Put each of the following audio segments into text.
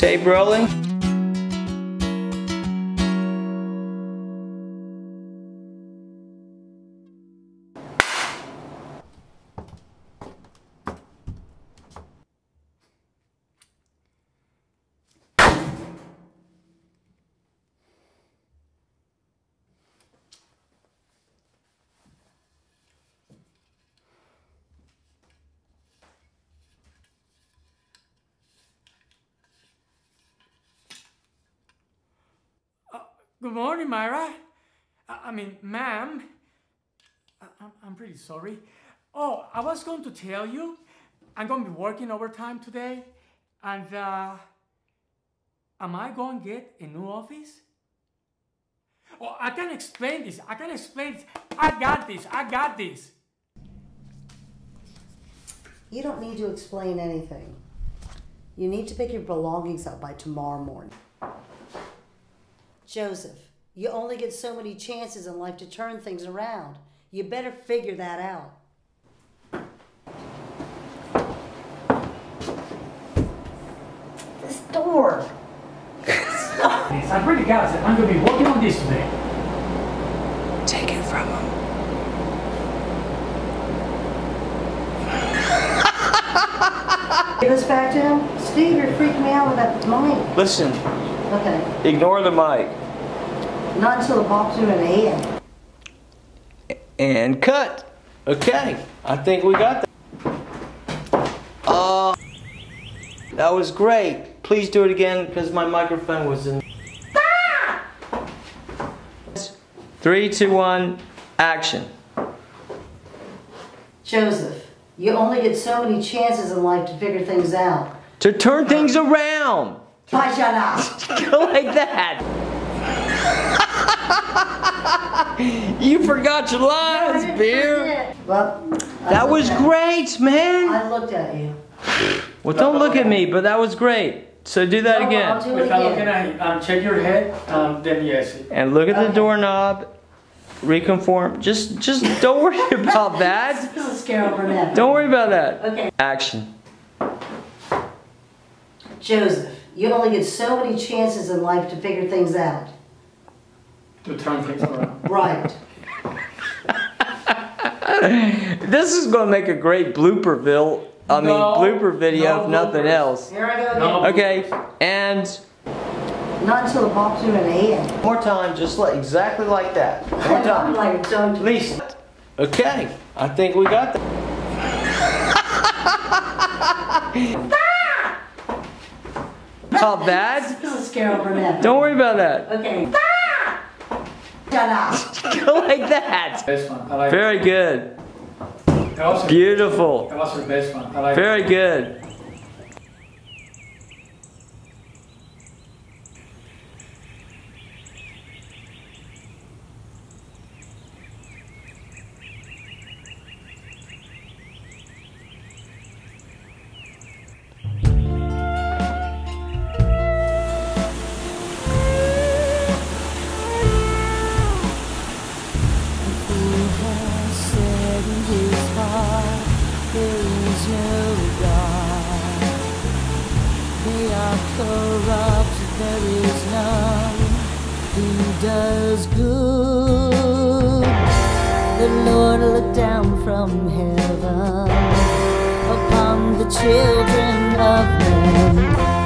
Tape rolling. Good morning, Mayra. I, mean, ma'am. I'm, I'm pretty sorry. Oh, I was going to tell you, I'm going to be working overtime today, and uh, am I going to get a new office? Oh, I can explain this. I can explain this. I got this. I got this. You don't need to explain anything. You need to pick your belongings up by tomorrow morning. Joseph, you only get so many chances in life to turn things around. You better figure that out. This door. I'm pretty confident I'm going to be working on this today. Take it from him. Give this back to him. Steve, you're freaking me out with that mic. Listen, Okay. ignore the mic. Not until it pops you in the head. And cut. Okay, I think we got that. Uh, that was great. Please do it again because my microphone was in. Three, two, one, action. Joseph, you only get so many chances in life to figure things out. To turn things around. Why shut up? Go like that. you forgot your lines, beer. Well, I That was at- great, man. I looked at you. Well, don't look at me, but that was great. So do that No, I'll again. do it If I'm looking again. at you, um, check your head, um, then yes. And look at the doorknob. Reconform. Just, just don't worry about that. This is Carol Don't worry about that. Okay. Action. Joseph, you only get so many chances in life to figure things out. To turn things around. Right. This is going to make a great blooper bill. I mean, blooper video no if nothing bloopers. else. Here I go again. No. Okay, and Not until it pops you in the head. more time, just like exactly like that. One more I'm like, don't. At least. Okay, I think we got that. About that? This is Carol Burnett. Don't worry about that. Okay. Shut up. Go like that. Best one. I like Very good. That was, Beautiful. that was her best one. I like Very good. Is no God. They are corrupt, there is none who does good. The Lord looked down from heaven upon the children of men.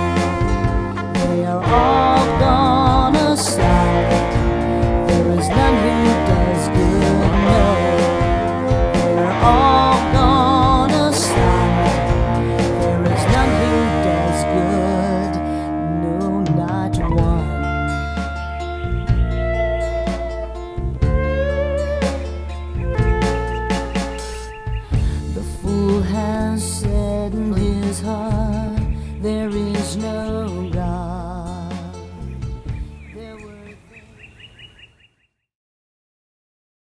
There is no